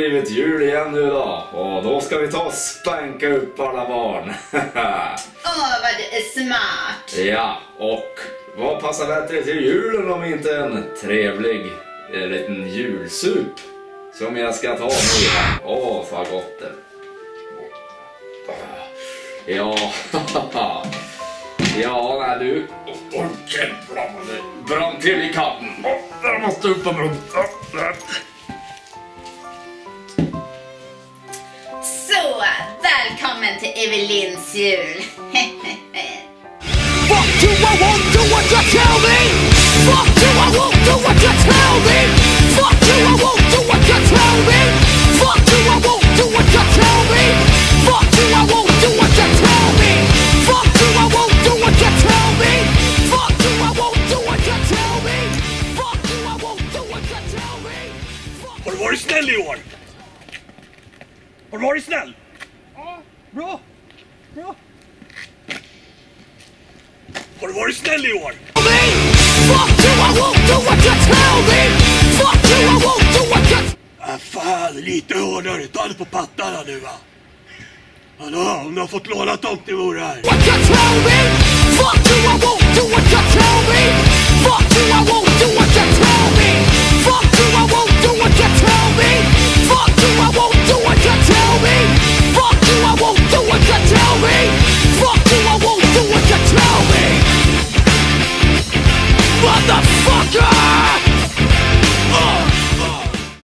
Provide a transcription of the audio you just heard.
blivit jul igen nu då. Och då ska vi ta och spanka upp alla barn. Åh, vad du är smart. ja, och vad passar bättre till julen om inte en trevlig eh, liten julsup som jag ska ta nu. Åh, vad gott det Ja, ja, nej du. Åh, jävlar vad det brann till i katten. Åh, Jag måste upp på mun. Välkommen till Evelins jul. Fuck do I won't do what you tell me. Fuck do I won't do what you tell me. Fuck do I won't do what you tell me. Fuck do I won't do what you tell me. Fuck do I won't do what you tell me. Fuck do I won't do what you tell me. Fuck do I won't do what you tell me. Fuck do I won't do what you tell me. Fuck Har du varit snäll i år? Har du varit snäll? Bra. Bra. Har du varit snäll i år? you you Ah, fan, lite hårdare. Ta det på pattarna nu va. Hallå, om du har fått låna tomtemor här. what you tell me. Fuck do I won't